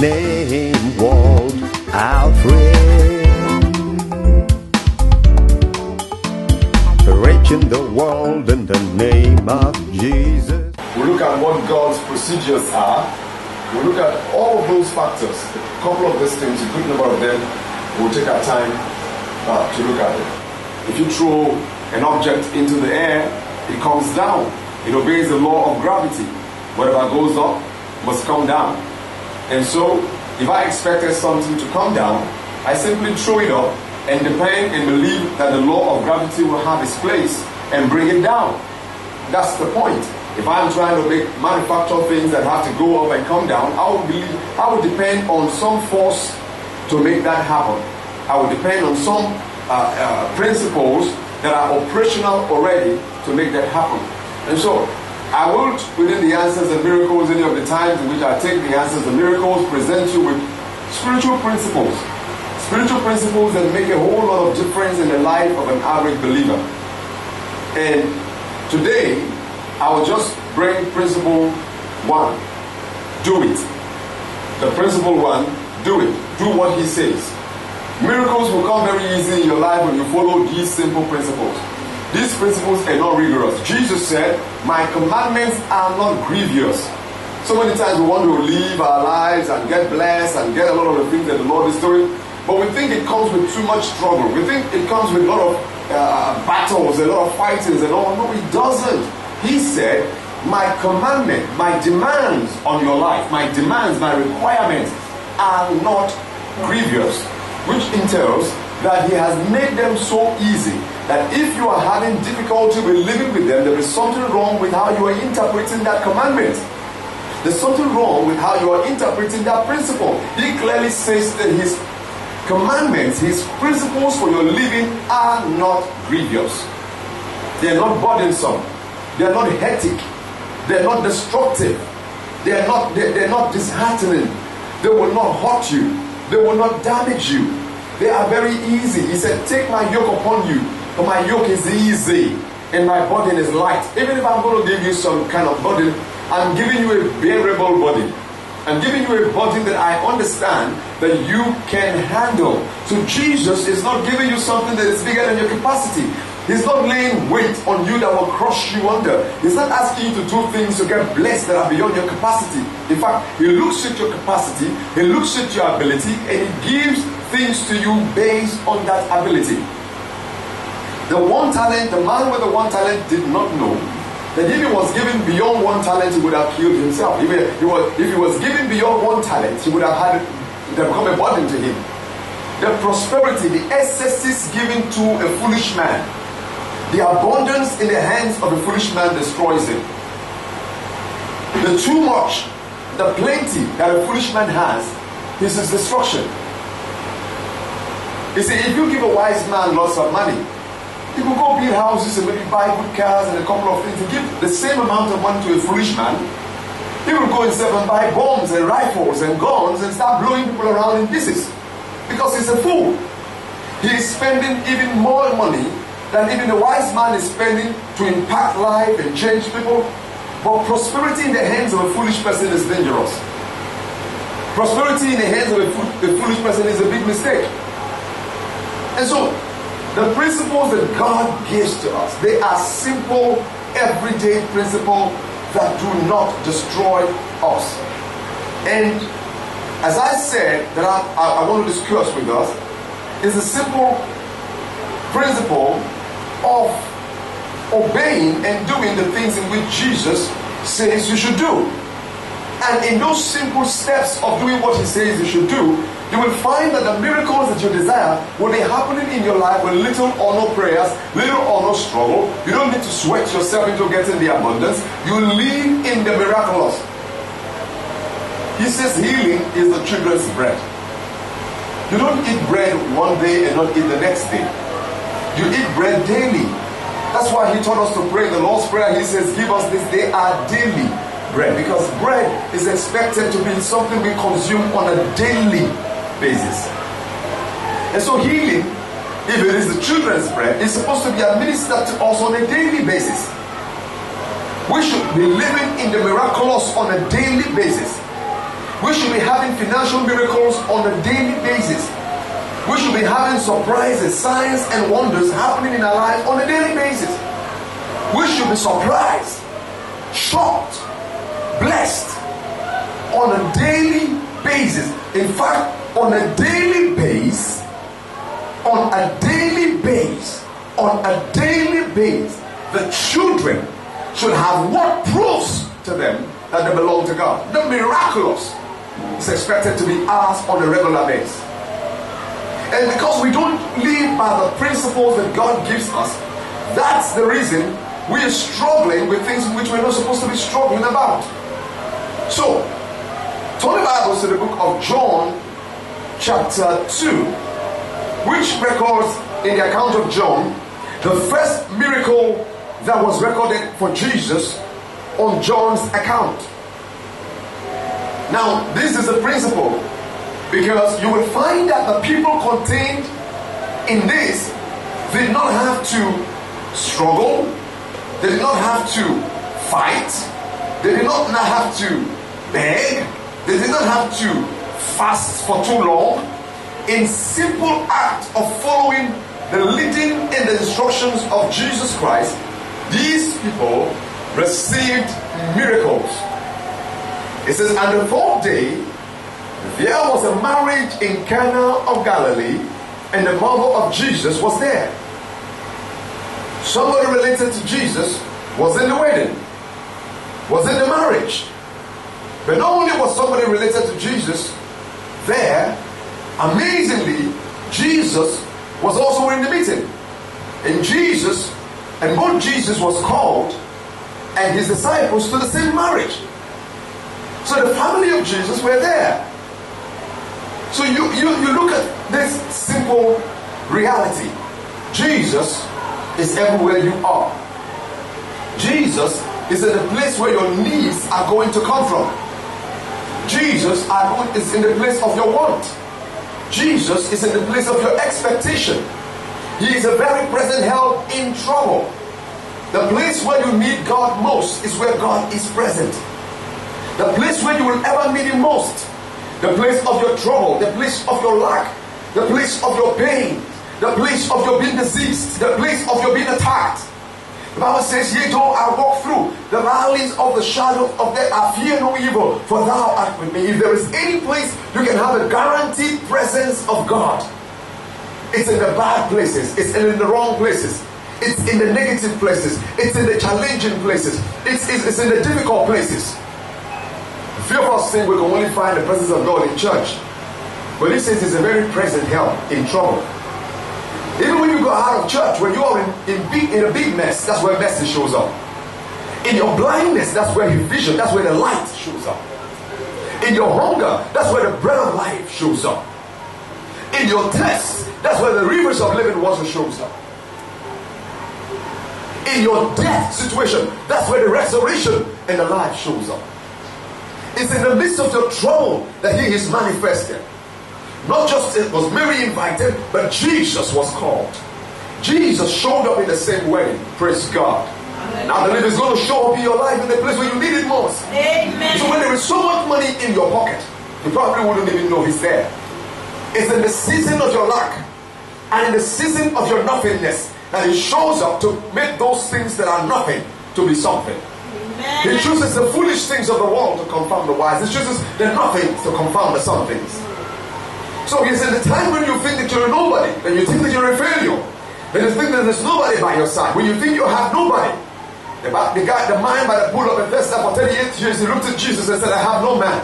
name was Alfred. Reaching the world in the name of Jesus. We look at what God's procedures are. We look at all of those factors. A couple of these things, a good number of them, we'll take our time uh, to look at it. If you throw an object into the air, it comes down. It obeys the law of gravity. Whatever goes up must come down. And so, if I expected something to come down, I simply throw it up and depend and believe that the law of gravity will have its place and bring it down. That's the point. If I'm trying to make manufacture things that have to go up and come down, I would believe I would depend on some force to make that happen. I would depend on some uh, uh, principles that are operational already to make that happen. And so I won't, within the answers and miracles, any of the times in which I take the answers and miracles, present you with spiritual principles. Spiritual principles that make a whole lot of difference in the life of an average believer. And today, I will just bring principle one do it. The principle one do it. Do what he says. Miracles will come very easy in your life when you follow these simple principles. These principles are not rigorous. Jesus said, My commandments are not grievous. So many times we want to live our lives and get blessed and get a lot of the things that the Lord is doing, but we think it comes with too much struggle. We think it comes with a lot of uh, battles, a lot of fightings, and all. No, it doesn't. He said, My commandment, my demands on your life, my demands, my requirements are not grievous, which entails that He has made them so easy that if you are having difficulty with living with them, there is something wrong with how you are interpreting that commandment. There's something wrong with how you are interpreting that principle. He clearly says that His commandments, His principles for your living are not grievous. They are not burdensome. They are not hectic. They are not destructive. They are not, they, are not disheartening. They will not hurt you. They will not damage you. They are very easy. He said, Take my yoke upon you, for my yoke is easy and my burden is light. Even if I'm going to give you some kind of burden, I'm giving you a bearable burden. I'm giving you a burden that I understand that you can handle. So Jesus is not giving you something that is bigger than your capacity. He's not laying weight on you that will crush you under. He's not asking you to do things to get blessed that are beyond your capacity. In fact, He looks at your capacity, He looks at your ability, and He gives things to you based on that ability. The one talent, the man with the one talent did not know that if he was given beyond one talent, he would have killed himself. If he, was, if he was given beyond one talent, he would have had it become a burden to him. The prosperity, the excesses given to a foolish man, the abundance in the hands of a foolish man destroys him. The too much, the plenty that a foolish man has this is his destruction. You see, if you give a wise man lots of money, will go build houses and maybe buy good cars and a couple of things. He give the same amount of money to a foolish man. He will go himself and buy bombs and rifles and guns and start blowing people around in pieces. Because he's a fool. He is spending even more money than even a wise man is spending to impact life and change people. But prosperity in the hands of a foolish person is dangerous. Prosperity in the hands of a foolish person is a big mistake. And so the principles that God gives to us, they are simple, everyday principles that do not destroy us. And as I said, that I, I, I want to discuss with us is a simple principle of obeying and doing the things in which Jesus says you should do. And in those simple steps of doing what he says you should do, you will find that the miracles that you desire will be happening in your life with little or no prayers, little or no struggle. You don't need to sweat yourself into getting the abundance. You live in the miraculous. He says healing is the children's bread. You don't eat bread one day and not eat the next day. You eat bread daily. That's why he taught us to pray the Lord's Prayer. He says, Give us this day our daily bread. Because bread is expected to be something we consume on a daily basis. And so healing, if it is the children's bread, is supposed to be administered to us on a daily basis. We should be living in the miraculous on a daily basis. We should be having financial miracles on a daily basis. We should be having surprises, signs, and wonders happening in our lives on a daily basis. We should be surprised, shocked, blessed on a daily basis. In fact, on a daily base, on a daily base, on a daily base, the children should have what proves to them that they belong to God. The miraculous is expected to be asked on a regular basis. And because we don't live by the principles that God gives us, that's the reason we are struggling with things which we're not supposed to be struggling about. So, turn the Bibles to the book of John, chapter 2, which records in the account of John the first miracle that was recorded for Jesus on John's account. Now, this is a principle because you will find that the people contained in this did not have to struggle, they did not have to fight, they did not have to beg, they did not have to fast for too long. In simple act of following the leading and the instructions of Jesus Christ, these people received miracles. It says, and the fourth day, there was a marriage in Cana of Galilee, and the mother of Jesus was there. Somebody related to Jesus was in the wedding, was in the marriage. But not only was somebody related to Jesus there, amazingly, Jesus was also in the meeting. And Jesus, and both Jesus was called and his disciples to the same marriage. So the family of Jesus were there. So you, you, you look at this simple reality. Jesus is everywhere you are. Jesus is in the place where your needs are going to come from. Jesus is in the place of your want. Jesus is in the place of your expectation. He is a very present help in trouble. The place where you need God most is where God is present. The place where you will ever need Him most. The place of your trouble, the place of your lack, the place of your pain, the place of your being diseased, the place of your being attacked. The Bible says, Yea, though I walk through the valleys of the shadow of death, I fear no evil, for thou art with me. If there is any place you can have a guaranteed presence of God, it's in the bad places, it's in the wrong places, it's in the negative places, it's in the challenging places, it's, it's, it's in the difficult places. Few of us think we can only find the presence of God in church. But this says it's a very present help in trouble. Even when you go out of church, when you are in, in, big, in a big mess, that's where mercy shows up. In your blindness, that's where your vision, that's where the light shows up. In your hunger, that's where the bread of life shows up. In your test, that's where the rivers of living water shows up. In your death situation, that's where the resurrection and the life shows up. It's in the midst of your trouble that He is manifested. Not just it was Mary invited, but Jesus was called. Jesus showed up in the same way. Praise God. Now the Lord is going to show up in your life in the place where you need it most. Amen. So when there is so much money in your pocket, you probably wouldn't even know He's there. It's in the season of your lack and in the season of your nothingness that He shows up to make those things that are nothing to be something. He chooses the foolish things of the world to confound the wise. He chooses the nothings to confound the some things. So he said, the time when you think that you're a nobody, and you think that you're a failure, and you think that there's nobody by your side, when you think you have nobody, the, the guy, the man by the pool of Bethesda for 38 years, he looked at Jesus and said, I have no man.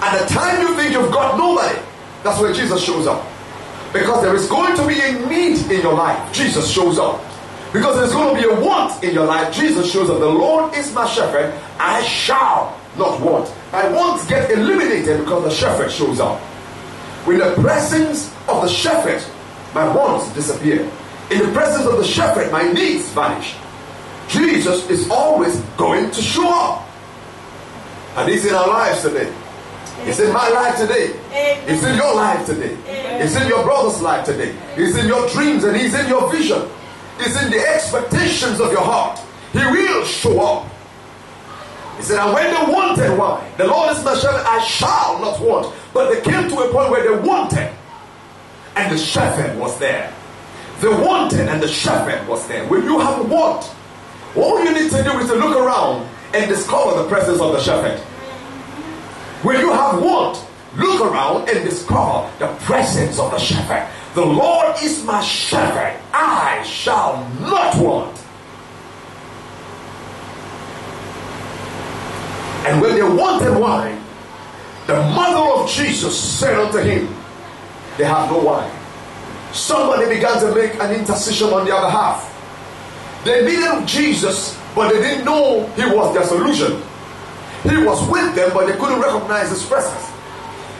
At the time you think you've got nobody, that's where Jesus shows up. Because there is going to be a need in your life, Jesus shows up. Because there's going to be a want in your life, Jesus shows up. The Lord is my shepherd, I shall not want. My wants get eliminated because the shepherd shows up. With the presence of the shepherd, my wants disappear. In the presence of the shepherd, my needs vanish. Jesus is always going to show up. And He's in our lives today. It's in my life today. It's in your life today. It's in your brother's life today. It's in your dreams and He's in your vision. It's in the expectations of your heart. He will show up. He said, And when they wanted wine, the Lord is my shepherd, I shall not want. But they came to a point where they wanted, and the shepherd was there. They wanted, and the shepherd was there. When you have want, all you need to do is to look around and discover the presence of the shepherd. When you have want, look around and discover the presence of the shepherd. The Lord is my shepherd, I shall not want. And when they wanted wine, the mother of Jesus said unto him, They have no wine. Somebody began to make an intercession on their behalf. They needed Jesus, but they didn't know he was their solution. He was with them, but they couldn't recognize his presence.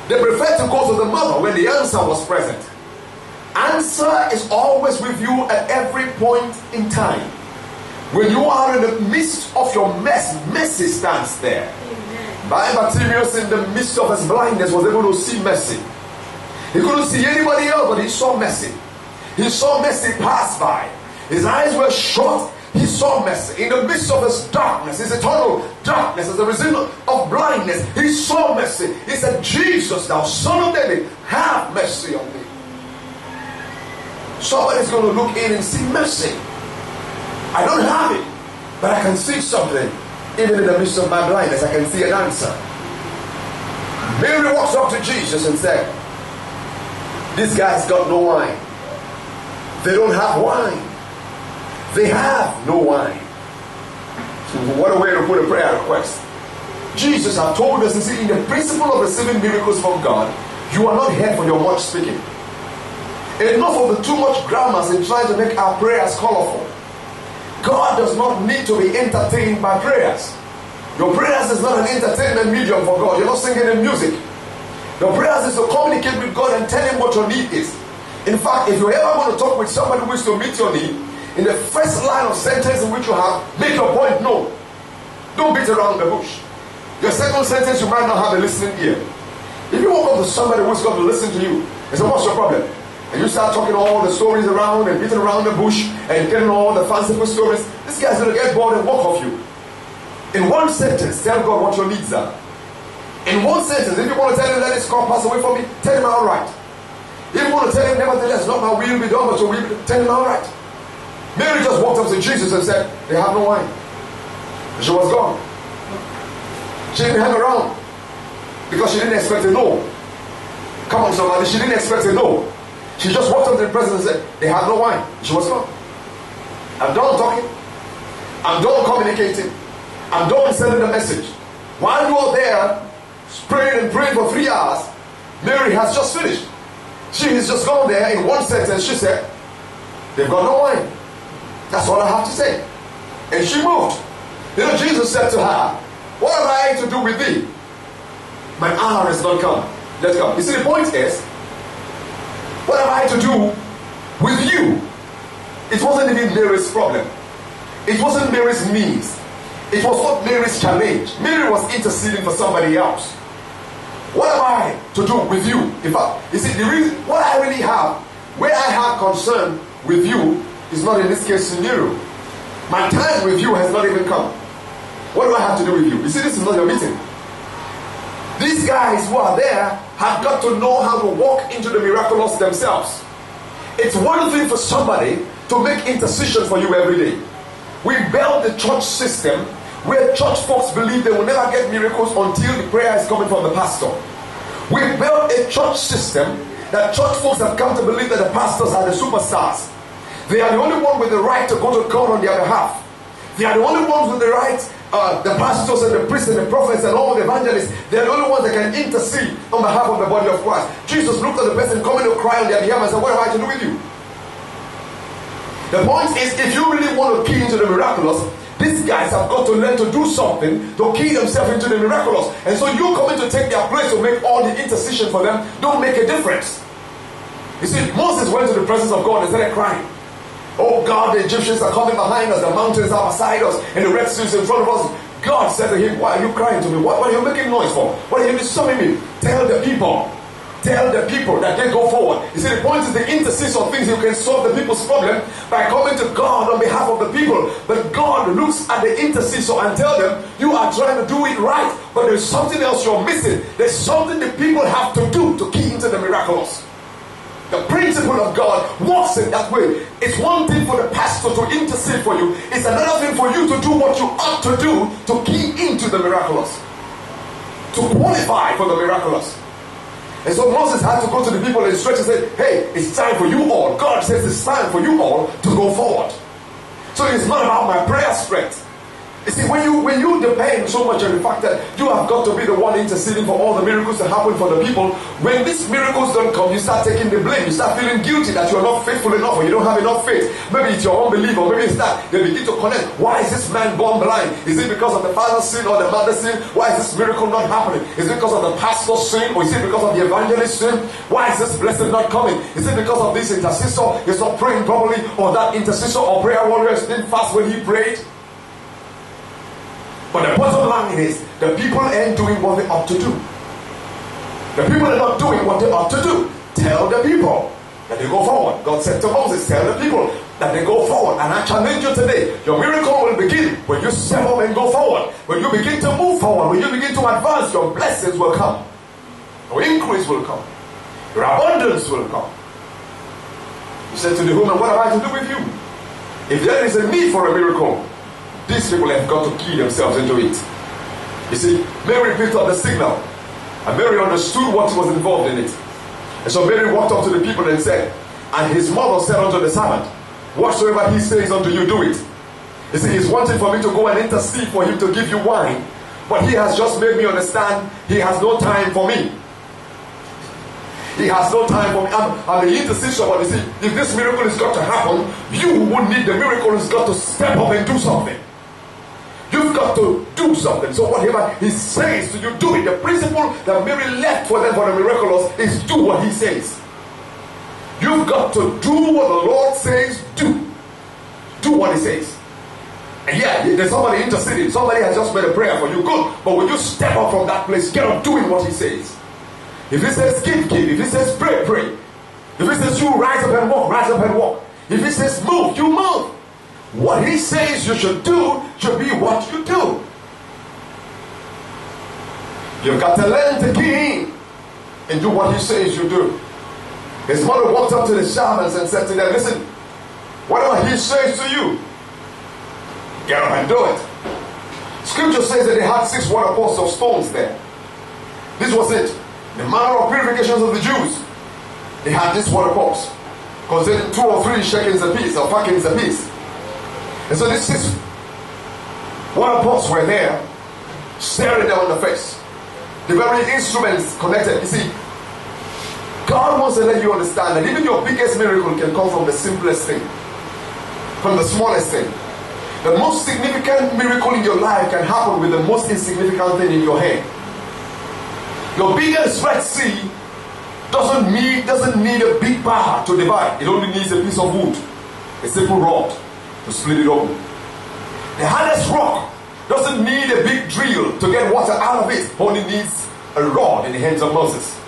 They preferred to go to the mother when the answer was present. Answer is always with you at every point in time. When you are in the midst of your mess, mercy stands there. By Bartimaeus, in the midst of his blindness, was able to see mercy. He couldn't see anybody else, but he saw mercy. He saw mercy pass by. His eyes were shut. He saw mercy. In the midst of his darkness, his eternal darkness, as a result of blindness, he saw mercy. He said, Jesus, thou son of David, have mercy on me. Somebody's going to look in and see mercy. I don't have it, but I can see something. Even in the midst of my blindness, I can see an answer. Mary walks up to Jesus and said, This guy's got no wine. They don't have wine. They have no wine. What a way to put a prayer request. Jesus has told us, you see, in the principle of receiving miracles from God, you are not here for your much speaking. Enough of the too much grammars and trying to make our prayers colorful. God does not need to be entertained by prayers. Your prayers is not an entertainment medium for God. You're not singing in music. Your prayers is to communicate with God and tell Him what your need is. In fact, if you're ever going to talk with somebody who is to meet your need, in the first line of sentence in which you have, make your point known. Don't beat around the bush. Your second sentence, you might not have a listening ear. If you walk up to somebody who's going to listen to you, and say, What's your problem? And you start talking all the stories around and beating around the bush and getting all the fanciful stories, this guy's going to get bored and walk off you. In one sentence, tell God what your needs are. In one sentence, if you want to tell him, let this car pass away from me, tell him all right. If you want to tell him, nevertheless, not my will be done, but your will be tell him all right. Mary just walked up to Jesus and said, They have no wine. And she was gone. She didn't hang around because she didn't expect a no. Come on, somebody, she didn't expect a no. She just walked up to the president and said, They have no wine. She was gone. I'm done talking. I'm done communicating. I'm done sending the message. While you are there praying and praying for three hours, Mary has just finished. She has just gone there in one sentence. She said, They've got no wine. That's all I have to say. And she moved. You know, Jesus said to her, What have I to do with thee? My hour has not come. Let's go. You see, the point is, what have I to do with you? It wasn't even Mary's problem. It wasn't Mary's needs. It was not Mary's challenge. Mary was interceding for somebody else. What am I to do with you? In fact, you see, the reason what I really have, where I have concern with you, is not in this case scenario. My time with you has not even come. What do I have to do with you? You see, this is not your meeting. These guys who are there have got to know how to walk into the miraculous themselves. It's one thing for somebody to make intercession for you every day. We built the church system where church folks believe they will never get miracles until the prayer is coming from the pastor. We built a church system that church folks have come to believe that the pastors are the superstars. They are the only one with the right to go to God on their behalf. They are the only ones with the right, uh, the pastors and the priests and the prophets and all the evangelists, they are the only ones that can intercede on behalf of the body of Christ. Jesus looked at the person coming to cry on their behalf and said, What have I to do with you? The point is, if you really want to key into the miraculous, these guys have got to learn to do something to key themselves into the miraculous. And so you coming to take their place to make all the intercession for them don't make a difference. You see, Moses went to the presence of God and started crying. Oh God, the Egyptians are coming behind us, the mountains are beside us, and the Red Sea is in front of us. God said to him, Why are you crying to me? What, what are you making noise for? What are you disturbing me? Tell the people tell the people that they go forward. You see, the point is the intercessor things you can solve the people's problem by coming to God on behalf of the people. But God looks at the intercessor and tell them, you are trying to do it right, but there's something else you're missing. There's something the people have to do to key into the miraculous. The principle of God works in that way. It's one thing for the pastor to intercede for you, it's another thing for you to do what you ought to do to key into the miraculous, to qualify for the miraculous. And so Moses had to go to the people and stretch and say, Hey, it's time for you all. God says it's time for you all to go forward. So it's not about my prayer strength. You see, when you when you depend so much on the fact that you have got to be the one interceding for all the miracles to happen for the people, when these miracles don't come, you start taking the blame. You start feeling guilty that you are not faithful enough or you don't have enough faith. Maybe it's your unbelief or maybe it's that they begin to connect. Why is this man born blind? Is it because of the father's sin or the mother's sin? Why is this miracle not happening? Is it because of the pastor's sin or is it because of the evangelist's sin? Why is this blessing not coming? Is it because of this intercessor is not praying properly or that intercessor or prayer warriors didn't fast when he prayed? But the bottom line is the people ain't doing what they ought to do. The people are not doing what they ought to do. Tell the people that they go forward. God said to Moses, Tell the people that they go forward. And I challenge you today. Your miracle will begin when you step up and go forward. When you begin to move forward, when you begin to advance, your blessings will come. Your increase will come. Your abundance will come. You said to the woman, What am I to do with you? If there is a need for a miracle, these people have got to key themselves into it. You see, Mary picked up the signal, and Mary understood what was involved in it. And so Mary walked up to the people and said, And his mother said unto the servant, Whatsoever he says unto you, do it. You see, he's wanting for me to go and intercede for him to give you wine. But he has just made me understand he has no time for me. He has no time for me. I'm, I'm the intercession, but you see, if this miracle is got to happen, you who need the miracle has got to step up and do something. You've got to do something. So whatever he says to you, do it. The principle that Mary left for them for the miraculous is do what he says. You've got to do what the Lord says, do. Do what he says. And yeah, there's somebody interceding. Somebody has just made a prayer for you. Good. But when you step up from that place, get on doing what he says. If he says give, give. If he says pray, pray. If he says you rise up and walk, rise up and walk. If he says move, you move. What he says you should do should be what you do. You've got to learn to key and do what he says you do. His mother walked up to the shamans and said to them, Listen, whatever he says to you, get up and do it. Scripture says that they had six water pots of stones there. This was it. The manner of purifications of the Jews. They had these water pots. Containing two or three shekels apiece or packings apiece. And so these six water pots were there, staring them in the face. The very instruments connected. You see, God wants to let you understand that even your biggest miracle can come from the simplest thing, from the smallest thing. The most significant miracle in your life can happen with the most insignificant thing in your hand. Your biggest Red Sea doesn't need doesn't need a big bar to divide. It only needs a piece of wood, a simple rod to split it open. The hardest rock doesn't need a big drill to get water out of it. Only needs a rod in the hands of Moses.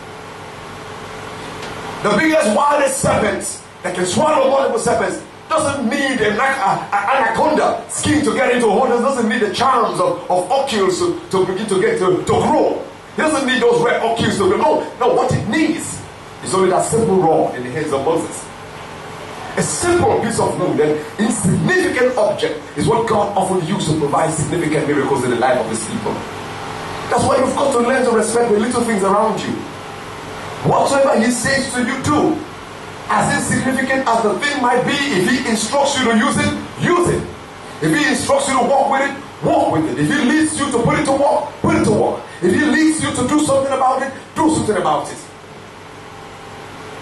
The biggest, wildest serpent that can swallow multiple serpents doesn't need an anaconda skin to get into hole. Doesn't need the charms of, of occults to, to begin to get to, to grow. He doesn't need those red occults to grow. No, no, what it needs is only that simple rod in the hands of Moses. A simple piece of wood, an insignificant object, is what God often uses to provide significant miracles in the life of his people. That's why you've got to learn to respect the little things around you. Whatsoever he says to you, do. As insignificant as the thing might be, if he instructs you to use it, use it. If he instructs you to walk with it, walk with it. If he leads you to put it to work, put it to work. If he leads you to do something about it, do something about it.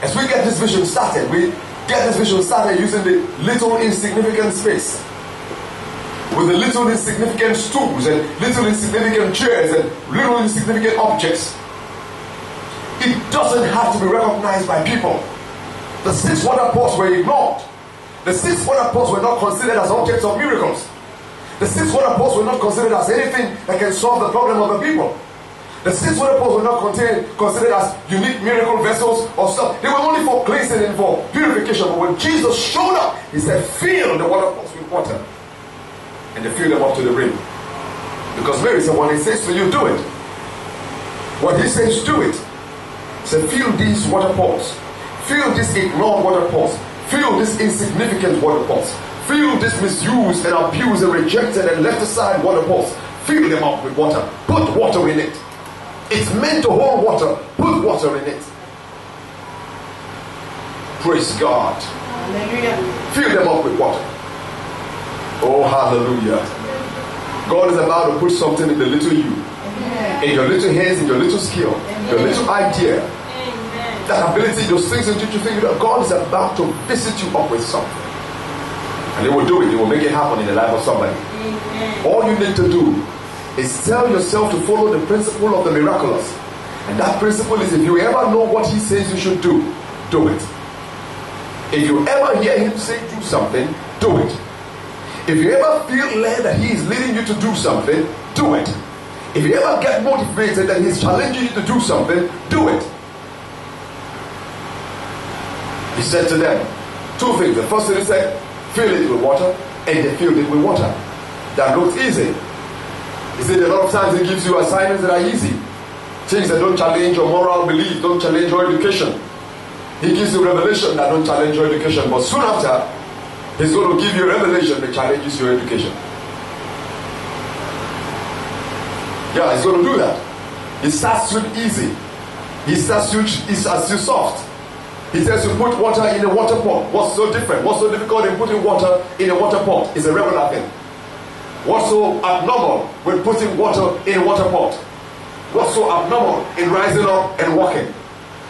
As we get this vision started, we get this vision started using the little insignificant space. With the little insignificant stools and little insignificant chairs and little insignificant objects. It doesn't have to be recognized by people. The six water pots were ignored. The six water pots were not considered as objects of miracles. The six water pots were not considered as anything that can solve the problem of the people. The six water pots were not considered as unique miracle vessels or stuff. They were only for cleansing and for purification. But when Jesus showed up, he said, fill the water pots with water. And they filled them up to the rim. Because Mary said, when he says to you, do it. What he says, do it. He said, fill these water pots. Fill these ignored water pots. Fill these insignificant water pots. Fill these misused and abused and rejected and left aside water pots. Fill them up with water. Put water in it. It's meant to hold water. Put water in it. Praise God. Hallelujah. Fill them up with water. Oh, hallelujah. God is about to put something in the little you, Amen. in your little hands, in your little skill, your little idea, Amen. that ability, those things that you think that God is about to visit you up with something. And He will do it, He will make it happen in the life of somebody. Amen. All you need to do is tell yourself to follow the principle of the miraculous. And that principle is if you ever know what He says you should do, do it. If you ever hear Him say do something, do it. If you ever feel led that He is leading you to do something, do it. If you ever get motivated that He's challenging you to do something, do it. He said to them two things. The first thing he said, fill it with water, and they filled it with water. That looks easy. He said a lot of times he gives you assignments that are easy. Things that don't challenge your moral belief, don't challenge your education. He gives you revelation that don't challenge your education. But soon after, he's going to give you revelation that challenges your education. Yeah, he's going to do that. He starts with easy. He starts with he starts with soft. He says you put water in a water pot. What's so different? What's so difficult in putting water in a water pot? It's a regular thing. What's so abnormal with putting water in a water pot? What's so abnormal in rising up and walking?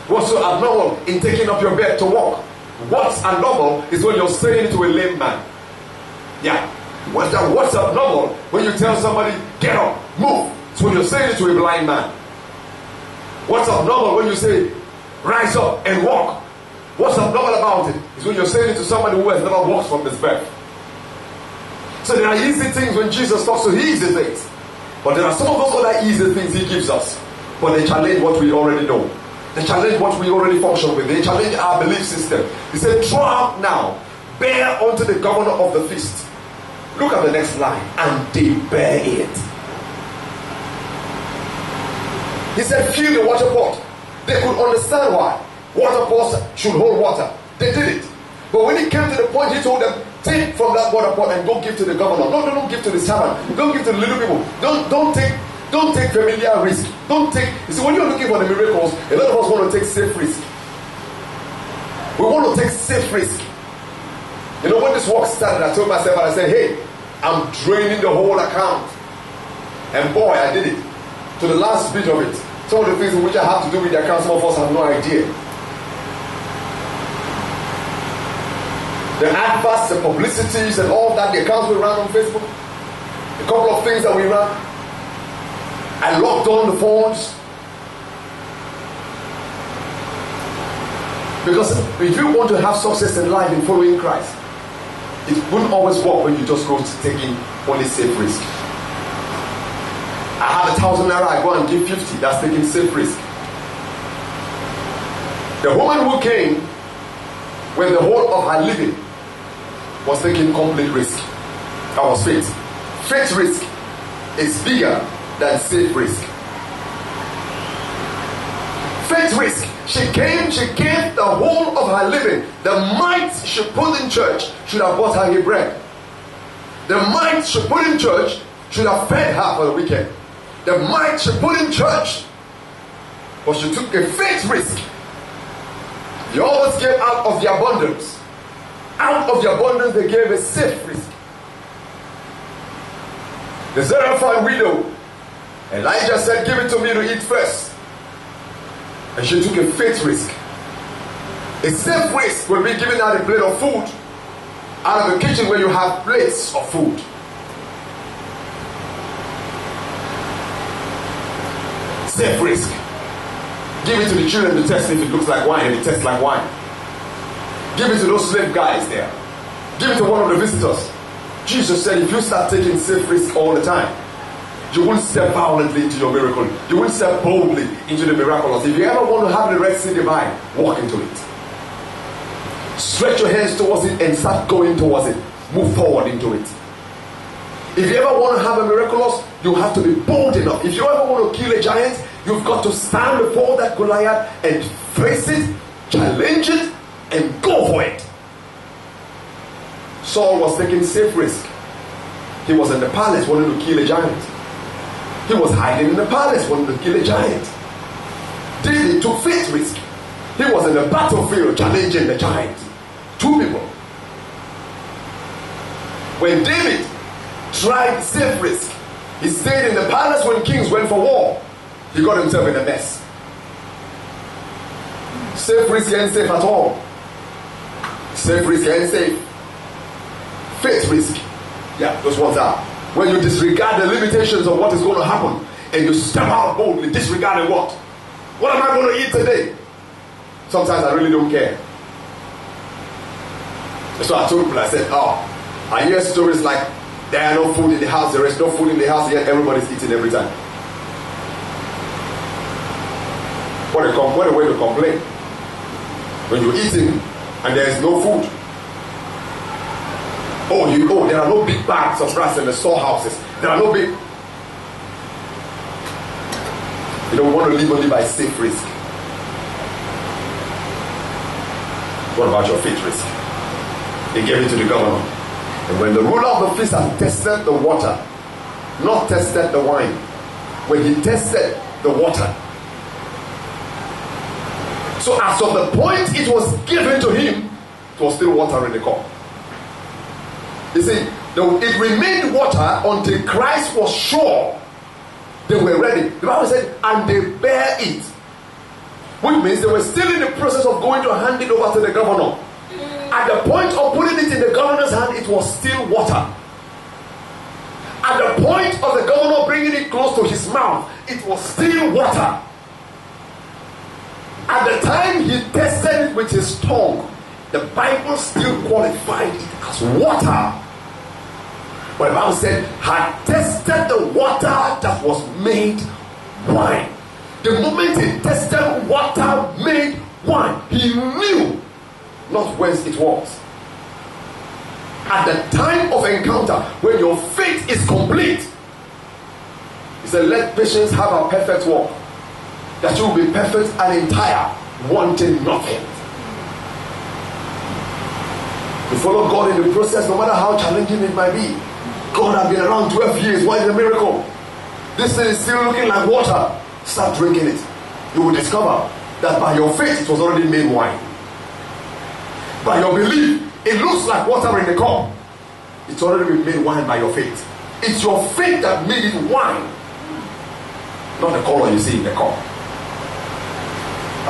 What's so abnormal in taking up your bed to walk? What's abnormal is when you're saying to a lame man. Yeah. What's, that, what's abnormal when you tell somebody, get up, move? It's when you're saying it to a blind man. What's abnormal when you say, rise up and walk? What's abnormal about it is when you're saying it to somebody who has never walked from his birth. So there are easy things when Jesus talks to easy things. But there are some of those other easy things he gives us. But they challenge what we already know. They challenge what we already function with. They challenge our belief system. He said, out now, bear unto the governor of the feast. Look at the next line. And they bear it. He said, fill the water pot. They could understand why. Water pots should hold water. They did it. But when he came to the point, he told them, take from that water pot and go give to the governor. No, no, don't give to the servant. Don't give to the little people. Don't, don't take, don't take familiar risk. Don't take. You see, when you're looking for the miracles, a lot of us want to take safe risk. We want to take safe risk. You know, when this work started, I told myself, and I said, hey, I'm draining the whole account. And boy, I did it. To the last bit of it. Some of the things in which I have to do with the account, some of us have no idea. The adverts, the publicities, and all that, the accounts we ran on Facebook, a couple of things that we ran. I locked on the phones. Because if you want to have success in life in following Christ, it wouldn't always work when you just go to taking only safe risk. I have a thousand naira, I go and give 50. That's taking safe risk. The woman who came with the whole of her living was taking complete risk. That was faith. Faith risk is bigger than safe risk. Faith risk. She came, she gave the whole of her living. The might she put in church should have bought her a bread. The might she put in church should have fed her for the weekend. The might she put in church, but she took a faith risk. You always gave out of the abundance. Out of the abundance, they gave a safe risk. The Zarephath widow, Elijah said, Give it to me to eat first. And she took a faith risk. A safe risk will be giving out a plate of food out of the kitchen where you have plates of food. Safe risk. Give it to the children to test if it looks like wine and it tastes like wine. Give it to those slave guys there. Give it to one of the visitors. Jesus said, if you start taking safe risks all the time, You won't step violently into your miracle. You won't step boldly into the miraculous. If you ever want to have the Red Sea divine, walk into it. Stretch your hands towards it and start going towards it. Move forward into it. If you ever want to have a miraculous, you have to be bold enough. If you ever want to kill a giant, you've got to stand before that Goliath and face it, challenge it, and go for it. Saul was taking safe risk. He was in the palace wanting to kill a giant. He was hiding in the palace wanting to kill a giant. David took faith risk. He was in the battlefield challenging the giant. Two people. When David tried safe risk, he stayed in the palace when kings went for war. He got himself in a mess. Safe risk ain't safe at all. Safe risk ain't safe. Faith risk. Yeah, those ones are. When you disregard the limitations of what is going to happen and you step out boldly, disregarding what? What am I going to eat today? Sometimes I really don't care. So I told people, I said, Oh, I hear stories like there are no food in the house, there is no food in the house, yet everybody's eating every time. What a, what a way to complain. When you're eating and there is no food. Oh, you oh, there are no big bags of rice in the storehouses. There are no big. You don't want to live only by safe risk. What about your faith risk? They gave it to the governor. And when the ruler of the feast had tested the water, not tested the wine, when he tested the water, so as of the point it was given to him, it was still water in the cup. You see, it remained water until Christ was sure they were ready. The Bible said, and they bear it. Which means they were still in the process of going to hand it over to the governor. At the point of putting it in the governor's hand, it was still water. At the point of the governor bringing it close to his mouth, it was still water. At the time he tested it with his tongue, the Bible still qualified it as water. But the Bible said, had tested the water that was made wine. The moment he tested water made wine, he knew not whence it was. At the time of encounter, when your faith is complete, he said, Let patience have a perfect work, that you will be perfect and entire, wanting nothing. You follow God in the process, no matter how challenging it might be. God has been around 12 years. Why is a miracle? This thing is still looking like water. Start drinking it. You will discover that by your faith, it was already made wine. By your belief, it looks like water in the cup. It's already been made wine by your faith. It's your faith that made it wine, not the color you see in the cup.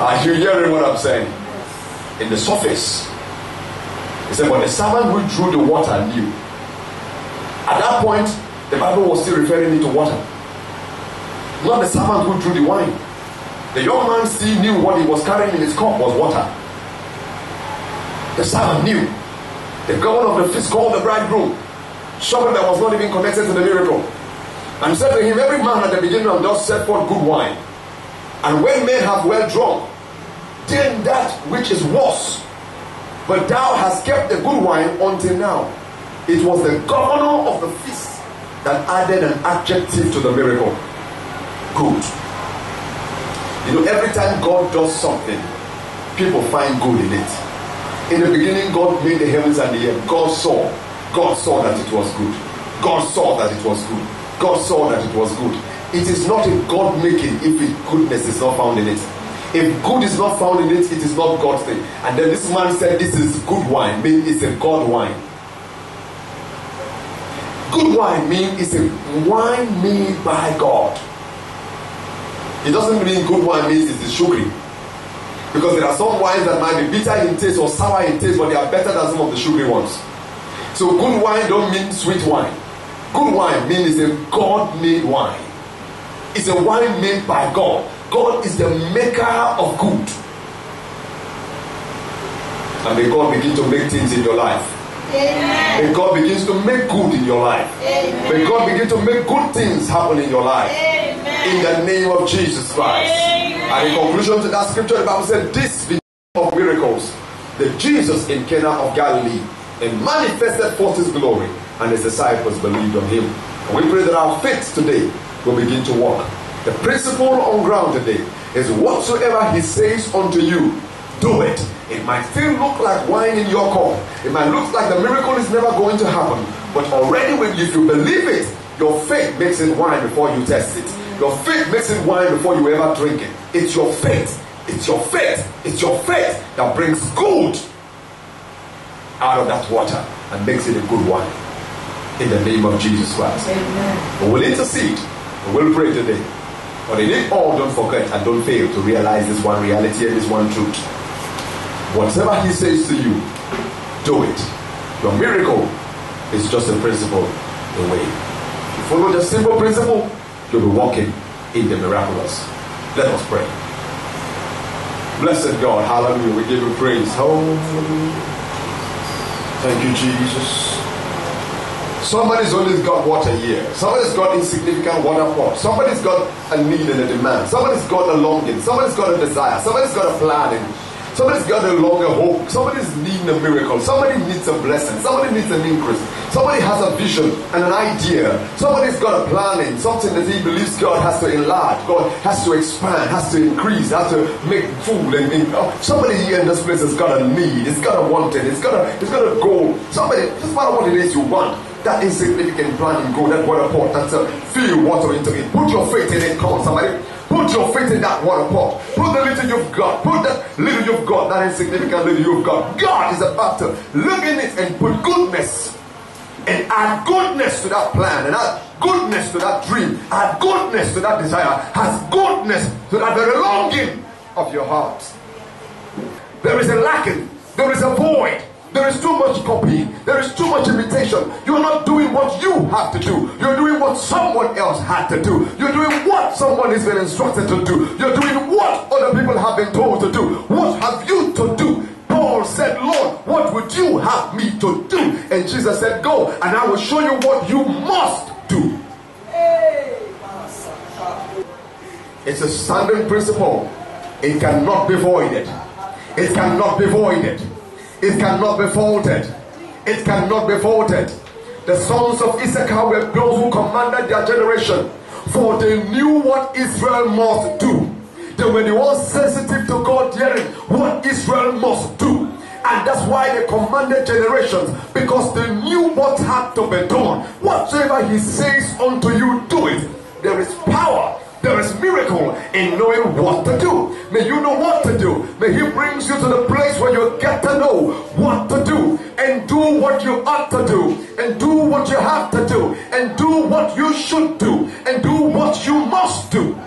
Are you hearing what I'm saying? In the surface, he said, But the servant who drew the water knew at that point, the Bible was still referring it to water. Not the servant who drew the wine. The young man still knew what he was carrying in his cup was water. The servant knew. The governor of the feast called the bridegroom, something that was not even connected to the miracle, and said to him, Every man at the beginning of thus set forth good wine. And when men have well drunk, that which is worse. But thou hast kept the good wine until now. It was the governor of the feast that added an adjective to the miracle. Good. You know, every time God does something, people find good in it. In the beginning, God made the heavens and the earth. God saw. God saw that it was good. God saw that it was good. God saw that it was good. It is not a God making if it, goodness is not found in it. If good is not found in it, it is not God's thing. And then this man said, This is good wine, meaning it's a God wine. Good wine means it's a wine made by God. It doesn't mean good wine means it's sugary. Because there are some wines that might be bitter in taste or sour in taste, but they are better than some of the sugary ones. So good wine don't mean sweet wine. Good wine means it's a God-made wine. It's a wine made by God. God is the maker of good. And may God begin to make things in your life Amen. May God begins to make good in your life. Amen. May God begin to make good things happen in your life. Amen. In the name of Jesus Christ. And in conclusion to that scripture, the Bible said, This the of miracles, that Jesus in Cana of Galilee and manifested forth his glory, and his disciples believed on him. And we pray that our faith today will begin to work. The principle on ground today is whatsoever he says unto you, do it. It might still look like wine in your cup. It might look like the miracle is never going to happen. But already when if you believe it, your faith makes it wine before you test it. Your faith makes it wine before you ever drink it. It's your faith. It's your faith. It's your faith that brings good out of that water and makes it a good wine. In the name of Jesus Christ. Amen. We will intercede. We will pray today. But in it all, don't forget and don't fail to realize this one reality and this one truth. Whatever He says to you, do it. Your miracle is just a principle away. If you follow the simple principle, you'll be walking in the miraculous. Let us pray. Blessed God, hallelujah. We give you praise. Hallelujah. Thank you, Jesus. Somebody's always got water here. Somebody's got insignificant water pot. Somebody's got a need and a demand. Somebody's got a longing. Somebody's got a desire. Somebody's got a planning. Somebody's got a longer hope. Somebody's needing a miracle. Somebody needs a blessing. Somebody needs an increase. Somebody has a vision and an idea. Somebody's got a planning, something that he believes God has to enlarge, God has to expand, has to increase, has to make food. And, oh, somebody here in this place has got a need. It's got a wanted. It's got a it's got a goal. Somebody, doesn't matter what it is you want. That insignificant planning goal, that water pot, that's a fill water into it. Put your faith in it. Come on, somebody. Put your faith in that water pot. Put the little you've got. Put that little you've got, that insignificant little you've got. God is about to look in it and put goodness and add goodness to that plan and add goodness to that dream, add goodness to that desire, has goodness to that very longing of your heart. There is a lacking, there is a void, there is too much copying, there is too much imitation. You're not doing what you have to do, you're doing what someone else had to do, you're doing what someone has been instructed to do, you're doing what other people have been told to do. What have you to do? Paul said, Lord, what would you have me to do? And Jesus said, Go, and I will show you what you must do. It's a standing principle. It cannot be voided. It cannot be voided. It cannot be faulted. It cannot be faulted. The sons of Issachar were those who commanded their generation, for they knew what Israel must do. They were the ones sensitive to God hearing what Israel must do. And that's why they commanded generations because they knew what had to be done. Whatsoever he says unto you, do it. There is power, there is miracle in knowing what to do. May you know what to do. May he brings you to the place where you get to know what to do and do what you ought to do and do what you have to do and do what you should do and do what you must do.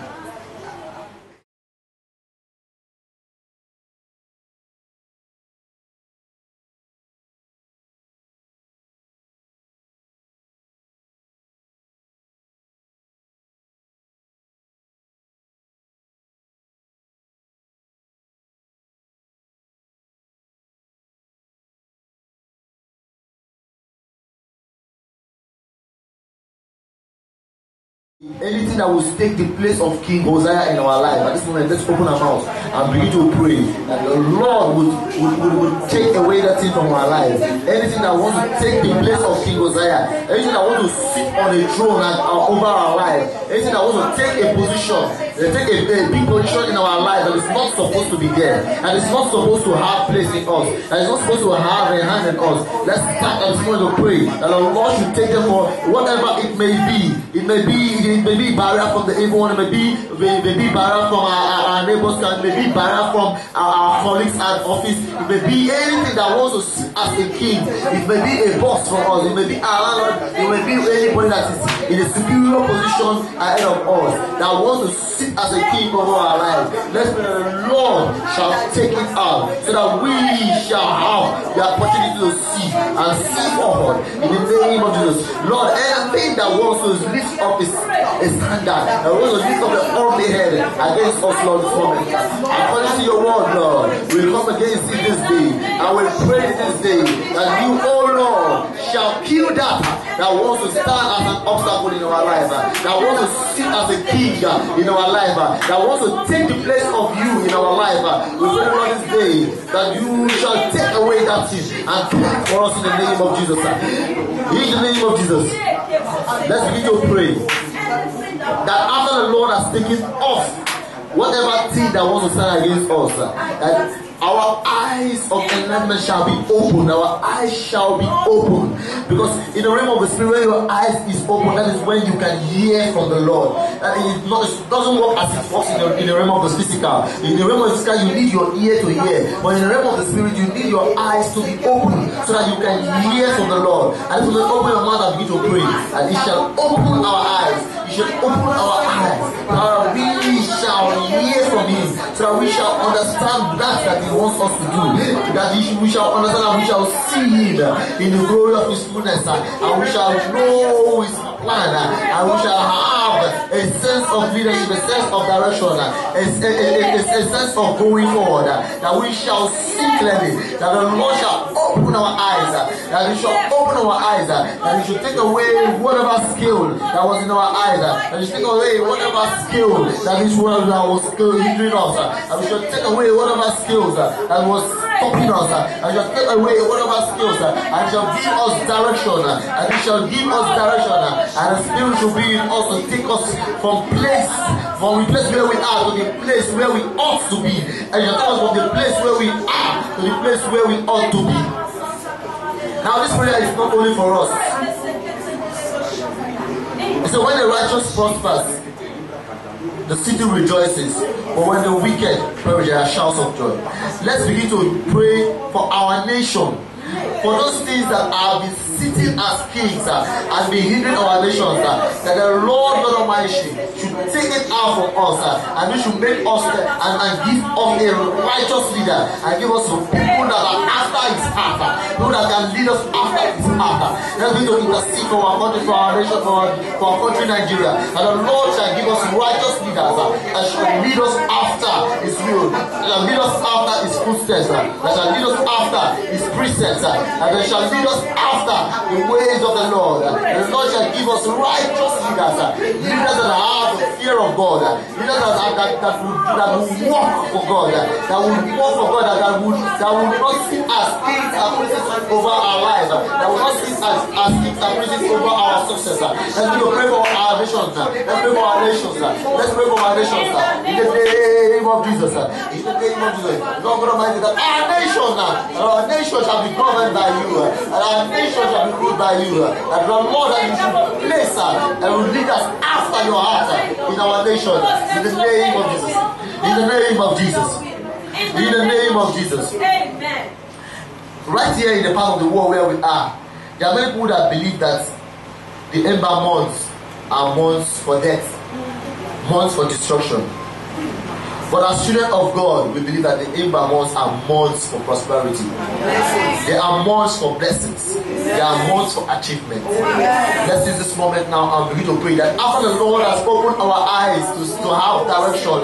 Anything that will take the place of King Uzziah in our life. At this moment, let's open our mouth and begin to pray that the Lord would, would, would, would take away that thing from our lives. Anything that wants to take the place of King Uzziah, anything that wants to sit on a throne and, uh, over our lives, anything that wants to take a position, uh, take a, a big position in our life that is not supposed to be there, and is not supposed to have place in us, and is not supposed to have a hand in us. Let's start at this moment to pray that the Lord should take them for whatever it may be. It may be it may be barrier from the evil one, may be may, may be barrier from our, our, our neighbors, may be barrier from our colleagues at office, it may be anything that wants sit as a king, it may be a boss for us, it may be our landlord, it may be anybody that is in a superior position ahead of us that wants to sit as a king over our lives. Let's the Lord shall take it out so that we shall have the opportunity to see and see forward in the name of Jesus. Lord, anything that wants to lift up his, standard, that wants to lift up the ugly head against us, Lord, this moment. According to your word, Lord, we come against it this day and we pray this day that you, oh Lord, shall kill that that wants to stand as an obstacle in our life, that wants to sit as a king in our life, that wants to take the place of you in our life. We pray, Lord, this day that you shall take away that thing and it for us in the name of Jesus. In the name of Jesus. Let's begin to pray that after the Lord has taken off whatever thing that wants to stand against us, that our eyes of enlightenment shall be open. Our eyes shall be open. Because in the realm of the spirit, when your eyes is open, that is when you can hear from the Lord. That it, not, it doesn't work as it works in the, in the realm of the physical. In the realm of the physical, you need your ear to hear. But in the realm of the spirit, you need your eyes to be open so that you can hear from the Lord. And you open your mouth and begin to pray, and He shall open our eyes. Shall open our eyes. That we shall hear from Him. So that we shall understand that that He wants us to do. That we shall understand and we shall see Him in the glory of His goodness. And we shall know His plan. And we shall have a sense of leadership, a sense of direction, a, a, a, a sense of going forward. That we shall see clearly. That the Lord shall open our eyes. That He shall open our eyes. That He should take away whatever skill that was in our eyes. That He should take away whatever skill that is what that was still hindering us. That we should take away whatever skills that was stopping us. And we shall take away whatever skills and shall give us direction. And He shall give us direction. And the Spirit shall be in us to take us from place, from the place where we are to the place where we ought to be. And shall take us from the place where we are to the place where we ought to be. Now this prayer is not only for us. So when the righteous prospers, the city rejoices, but when the wicked perish, there are shouts of joy. Let's begin to pray for our nation, for those things that have been sitting as kings uh, and be hindering our nations, uh, that the Lord God Almighty should take it out from us uh, and He should make us uh, and, and give us a righteous leader and give us people that are after His heart, uh, people that can lead us after His heart. Uh. Let's begin to intercede for our country, for our nation, for our, for our country, Nigeria, and the Lord shall give us righteous leaders uh, that shall lead us after His will, that shall lead us after His footsteps, uh, that shall lead us after His precepts, uh, and that shall lead us after the ways of the Lord. The Lord shall give us righteous leaders, leaders that have the fear of God, leaders that, that, that, that, will, that will walk for God, that will walk for God, that, that, will, that will not sit as kings and princes over our lives, that will not sit as, as kings and princes over our success. Let's begin to pray for our nations. Let's pray for our nations. Let's pray for our nations. In the name of Jesus. In the name of Jesus. Lord God Almighty, that our nation, our oh, nation shall be governed by you, and our nation shall be ruled by you. And Lord that you should place us and will lead us after your heart in our nation. In the name of Jesus. In the name of Jesus. In the name of Jesus. Amen. Right here in the part of the world where we are, there are many people that believe that the ember months are months for death, months for destruction. But as children of God, we believe that the ember months are months for prosperity. They are months for blessings. They are months for achievement. Let's use this moment now and begin to pray that after the Lord has opened our eyes to, to have direction,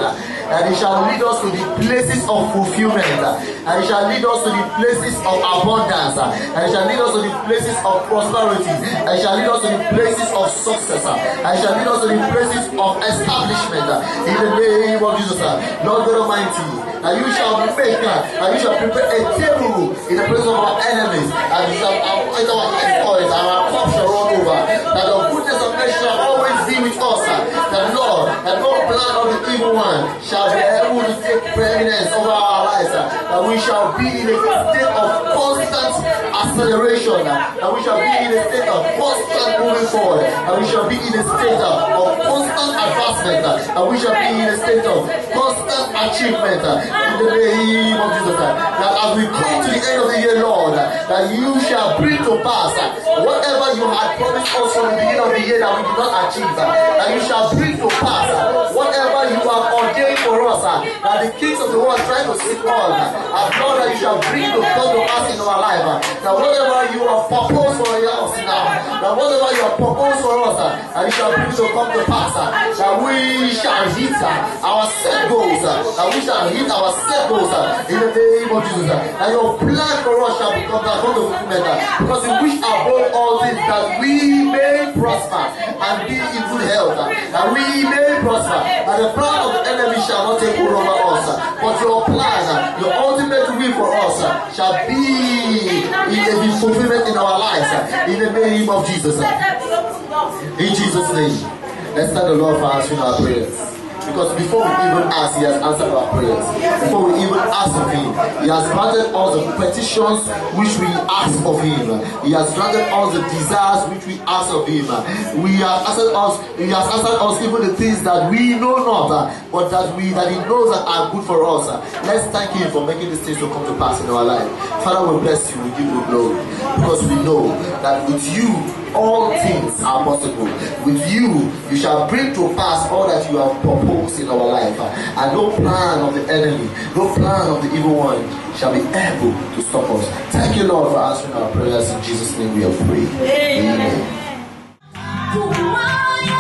and He shall lead us to the places of fulfillment, and He shall lead us to the places of abundance, and He shall lead us to the places of prosperity, and He shall lead us to the places of success, and He shall lead us to the places of establishment. In the name of Jesus, Lord God Almighty, and you shall make, and you shall prepare a table in the presence of our enemies, and you shall anoint our exploits, and our cup shall run over. That of no of the evil one shall be able to take preeminence over our. That we shall be in a state of constant acceleration. That we shall be in a state of constant moving forward. That we shall be in a state of constant advancement. That we shall be in a state of constant achievement. In the name of Jesus. That as we come to the end of the year, Lord, that you shall bring to pass whatever you had promised us from the beginning of the year that we did not achieve. That you shall bring to pass whatever you have us uh, that the kings of the world try to seek on. I and Lord, uh, that you shall bring to come to us in our life. Uh, that whatever you have proposed for us now, that whatever you have proposed for us, uh, that you shall bring to come to pass. Uh, uh, that we shall hit our set goals. That we shall hit our set goals in the name of Jesus. That your plan for us shall become that come to fulfillment. Because we wish above all things that we may prosper and be in good health. That we may prosper. And the plan of the enemy shall not hold over us. But your plan, your ultimate will for us uh, shall be in the fulfillment in our lives. In the name of Jesus. uh. In Jesus' name. Let's thank the Lord for answering our prayers. Because before we even ask, He has answered our prayers. Before we even ask of Him, He has granted us the petitions which we ask of Him. He has granted us the desires which we ask of Him. We have answered us. He has answered us even the things that we know not, but that we that He knows that are good for us. Let's thank Him for making these things to come to pass in our life. Father, we bless you. We give you glory because we know that with you all things are possible. With you, you shall bring to pass all that you have proposed in our life. Uh, and no plan of the enemy, no plan of the evil one shall be able to stop us. Thank you, Lord, for answering our prayers. In Jesus' name we have prayed. Amen. Tomorrow.